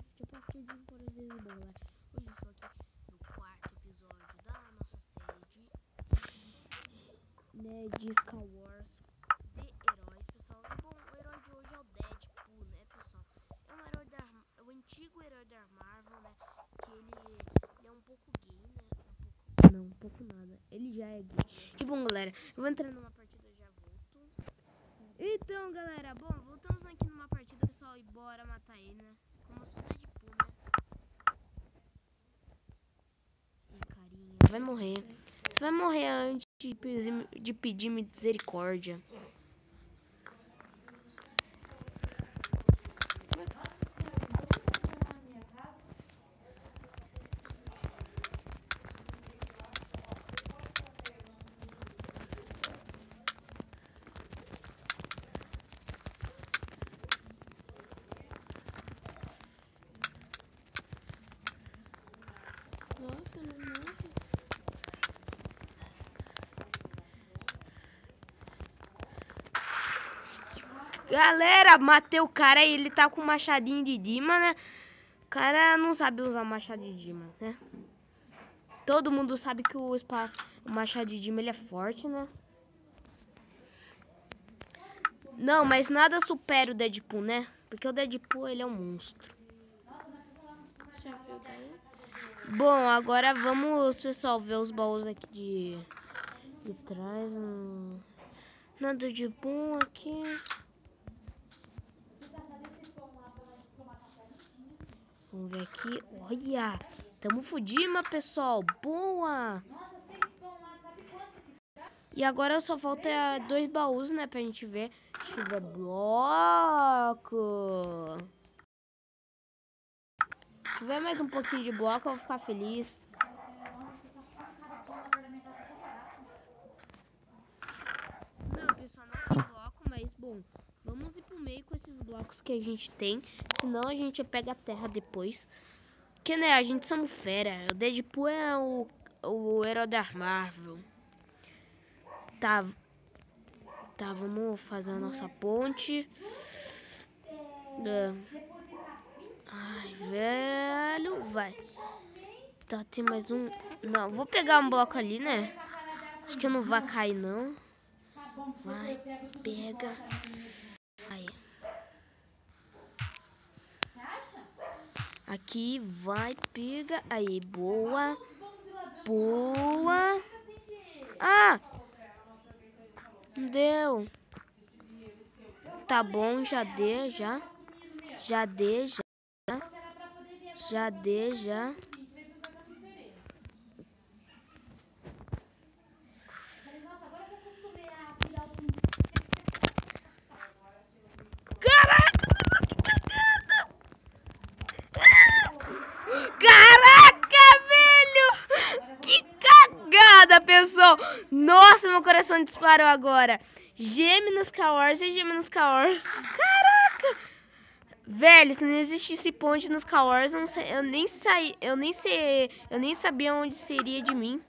Minecraft a partir de galera. Hoje eu estou aqui no quarto episódio da nossa série de, né, de Wars de heróis, pessoal. E bom, o herói de hoje é o Deadpool, né, pessoal? É um herói da o antigo herói da Marvel, né? Que ele, ele é um pouco gay, né? Um pouco, não, um pouco nada. Ele já é gay. E bom, galera, eu vou entrar numa partida já volto. Então, galera, bom, voltamos aqui numa partida, pessoal, e bora matar ele, né? Né? Ih, carinha, vai morrer. Você vai morrer antes de pedir, de pedir misericórdia. Nossa, não morre. Galera, matei o cara e ele tá com machadinho de Dima, né? O cara não sabe usar machado de Dima, né? Todo mundo sabe que o, spa, o machado de Dima ele é forte, né? Não, mas nada supera o Deadpool, né? Porque o Deadpool ele é um monstro. Viu daí? Bom, agora vamos, pessoal, ver os baús aqui de, de trás. Nada de bom aqui. Vamos ver aqui. Olha, tamo fudido, pessoal. Boa! E agora só falta dois baús, né, pra gente ver. Se tiver bloco. Tiver mais um pouquinho de bloco, eu vou ficar feliz. Não, pessoal, não tem bloco, mas bom, vamos ir pro meio com esses blocos que a gente tem. Senão a gente pega a terra depois. Que né, a gente somos fera. O Deadpool é o, o herói da Marvel. Tá. Tá, vamos fazer a nossa ponte. Da- Ai, velho, vai. Tá, tem mais um. Não, vou pegar um bloco ali, né? Acho que não vai cair, não. Vai, pega. Aí. Aqui, vai, pega. Aí, boa. Boa. Ah! Deu. Tá bom, já deu, já. Já deu, já. Já deu, já. Nossa, meu coração disparou agora. Geme nos Cawars e geme nos Cawars. Caraca! Velho, se não existisse ponte nos Cawars, eu, eu nem saí, eu nem sei, eu nem sabia onde seria de mim.